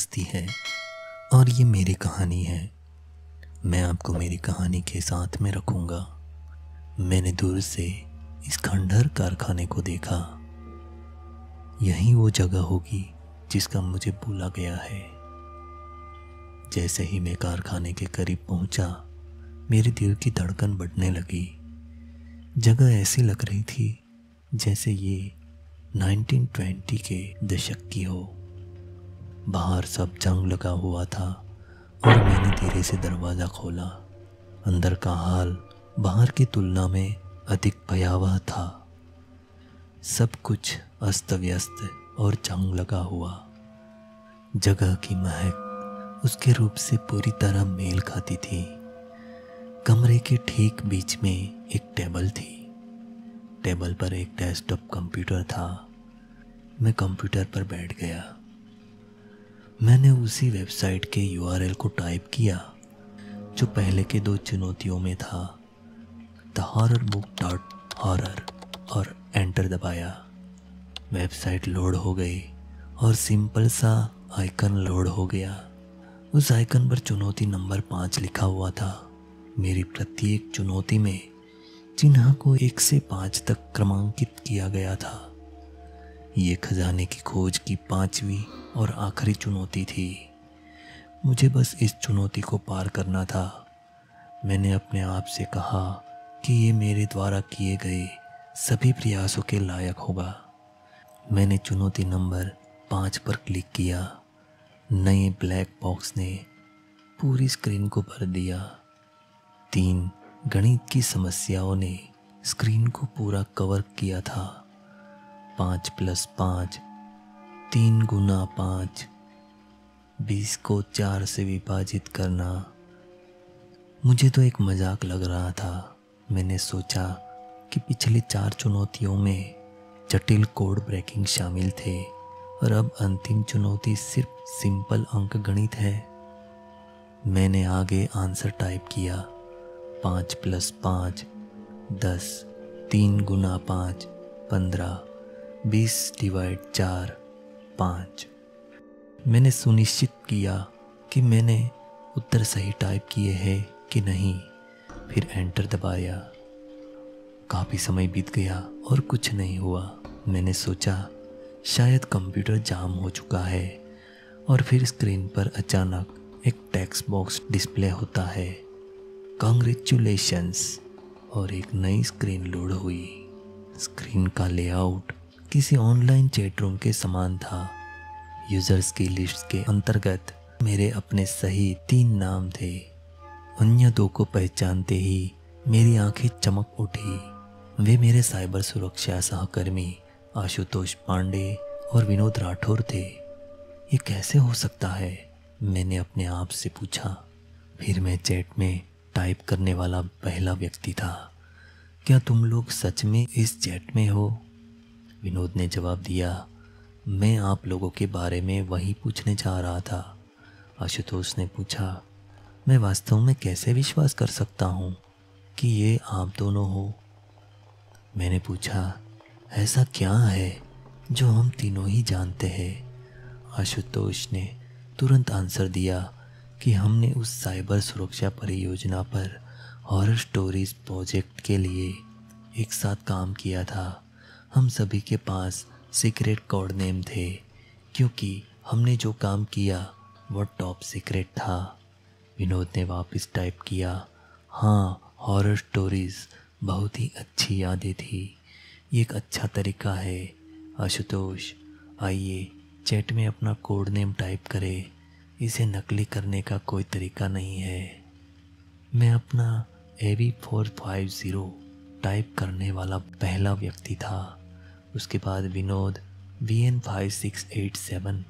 अवस्थी है और ये मेरी कहानी है। मैं आपको मेरी कहानी के साथ में रखूँगा। मैंने दूर से इस खंडहर कारखाने को देखा। यही वो जगह होगी जिसका मुझे भूला गया है। जैसे ही मैं कारखाने के करीब पहुँचा, मेरे दिल की धड़कन बढ़ने लगी। जगह ऐसी लग रही थी जैसे ये 1920 के दशक की हो। बाहर सब जंग लगा हुआ था और मैंने धीरे से दरवाज़ा खोला। अंदर का हाल बाहर की तुलना में अधिक भयावह था। सब कुछ अस्त व्यस्त और जंग लगा हुआ। जगह की महक उसके रूप से पूरी तरह मेल खाती थी। कमरे के ठीक बीच में एक टेबल थी। टेबल पर एक डेस्कटॉप कंप्यूटर था। मैं कंप्यूटर पर बैठ गया। मैंने उसी वेबसाइट के यूआरएल को टाइप किया, जो पहले के दो चुनौतियों में था। The horror book dot horror और एंटर दबाया। वेबसाइट लोड हो गई और सिंपल सा आइकन लोड हो गया। उस आइकन पर चुनौती नंबर पाँच लिखा हुआ था। मेरी प्रत्येक चुनौती में चिन्ह को एक से पाँच तक क्रमांकित किया गया था। ये खजाने की खोज की पांचवी और आखिरी चुनौती थी। मुझे बस इस चुनौती को पार करना था। मैंने अपने आप से कहा कि ये मेरे द्वारा किए गए सभी प्रयासों के लायक होगा। मैंने चुनौती नंबर पाँच पर क्लिक किया। नए ब्लैक बॉक्स ने पूरी स्क्रीन को भर दिया। तीन गणित की समस्याओं ने स्क्रीन को पूरा कवर किया था। पाँच प्लस पाँच, तीन गुना पाँच, बीस को चार से विभाजित करना। मुझे तो एक मज़ाक लग रहा था। मैंने सोचा कि पिछली चार चुनौतियों में जटिल कोड ब्रेकिंग शामिल थे और अब अंतिम चुनौती सिर्फ़ सिंपल अंक गणित है। मैंने आगे आंसर टाइप किया, पाँच प्लस पाँच, दस, तीन गुना पाँच, पंद्रह। बीस डिवाइड चार पाँच। मैंने सुनिश्चित किया कि मैंने उत्तर सही टाइप किए हैं कि नहीं। फिर एंटर दबाया। काफ़ी समय बीत गया और कुछ नहीं हुआ। मैंने सोचा, शायद कंप्यूटर जाम हो चुका है और फिर स्क्रीन पर अचानक एक टेक्स्ट बॉक्स डिस्प्ले होता है। कॉन्ग्रेचुलेशंस और एक नई स्क्रीन लोड हुई। स्क्रीन का लेआउट किसी ऑनलाइन चैट रूम के समान था। यूज़र्स की लिस्ट के अंतर्गत मेरे अपने सही तीन नाम थे। अन्य दो को पहचानते ही मेरी आँखें चमक उठी। वे मेरे साइबर सुरक्षा सहकर्मी आशुतोष पांडे और विनोद राठौर थे। ये कैसे हो सकता है? मैंने अपने आप से पूछा। फिर मैं चैट में टाइप करने वाला पहला व्यक्ति था। क्या तुम लोग सच में इस चैट में हो? विनोद ने जवाब दिया, मैं आप लोगों के बारे में वही पूछने जा रहा था। आशुतोष ने पूछा, मैं वास्तव में कैसे विश्वास कर सकता हूँ कि ये आप दोनों हो? मैंने पूछा, ऐसा क्या है जो हम तीनों ही जानते हैं? आशुतोष ने तुरंत आंसर दिया कि हमने उस साइबर सुरक्षा परियोजना पर हॉरर स्टोरीज प्रोजेक्ट के लिए एक साथ काम किया था। हम सभी के पास सीक्रेट कोड नेम थे, क्योंकि हमने जो काम किया वह टॉप सीक्रेट था। विनोद ने वापस टाइप किया। हाँ हॉरर स्टोरीज बहुत ही अच्छी यादें थी। ये एक अच्छा तरीका है। आशुतोष, आइए चैट में अपना कोड नेम टाइप करें। इसे नकली करने का कोई तरीका नहीं है। मैं अपना A V four five zero type करने वाला पहला व्यक्ति था। उसके बाद Vinod V N five six eight seven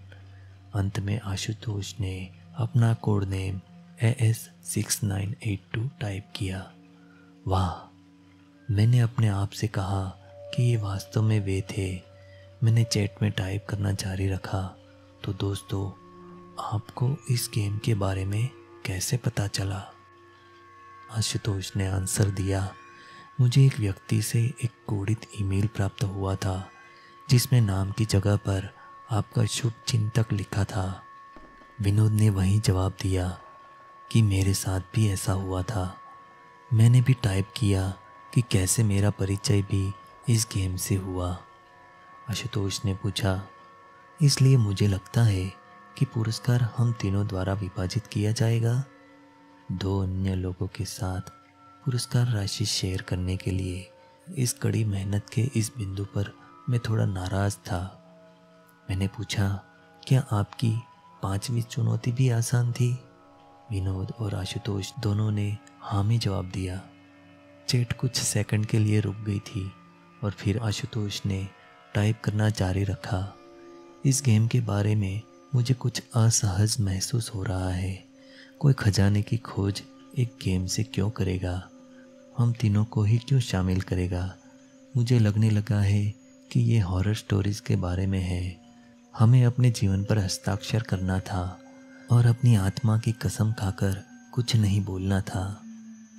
अंत में आशुतोष ने अपना code name A S six nine eight two type किया। वाह, मैंने अपने आप से कहा कि ये वास्तव में वे थे। मैंने चैट में टाइप करना जारी रखा। तो दोस्तों, आपको इस गेम के बारे में कैसे पता चला? आशुतोष ने आंसर दिया। मुझे एक व्यक्ति से एक कोडित ईमेल प्राप्त हुआ था, जिसमें नाम की जगह पर आपका शुभ चिंतक लिखा था। विनोद ने वही जवाब दिया कि मेरे साथ भी ऐसा हुआ था। मैंने भी टाइप किया कि कैसे मेरा परिचय भी इस गेम से हुआ। आशुतोष ने पूछा, इसलिए मुझे लगता है कि पुरस्कार हम तीनों द्वारा विभाजित किया जाएगा? दो अन्य लोगों के साथ पुरस्कार राशि शेयर करने के लिए इस कड़ी मेहनत के इस बिंदु पर मैं थोड़ा नाराज़ था। मैंने पूछा, क्या आपकी पांचवी चुनौती भी आसान थी? विनोद और आशुतोष दोनों ने हाँ में जवाब दिया। चेट कुछ सेकंड के लिए रुक गई थी और फिर आशुतोष ने टाइप करना जारी रखा। इस गेम के बारे में मुझे कुछ असहज महसूस हो रहा है। कोई खजाने की खोज एक गेम से क्यों करेगा? हम तीनों को ही क्यों शामिल करेगा? मुझे लगने लगा है कि ये हॉरर स्टोरीज के बारे में है। हमें अपने जीवन पर हस्ताक्षर करना था और अपनी आत्मा की कसम खाकर कुछ नहीं बोलना था।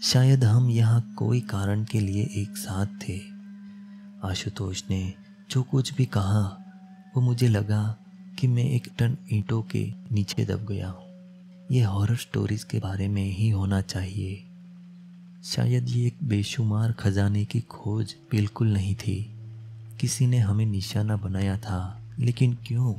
शायद हम यहाँ कोई कारण के लिए एक साथ थे। आशुतोष ने जो कुछ भी कहा, वो मुझे लगा कि मैं एक टन ईंटों के नीचे दब गया हूँ। ये हॉरर स्टोरीज के बारे में ही होना चाहिए। शायद ये एक बेशुमार खजाने की खोज बिल्कुल नहीं थी। किसी ने हमें निशाना बनाया था, लेकिन क्यों?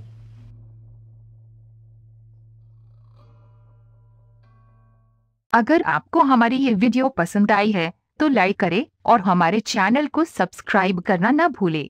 अगर आपको हमारी ये वीडियो पसंद आई है तो लाइक करें और हमारे चैनल को सब्सक्राइब करना न भूलें।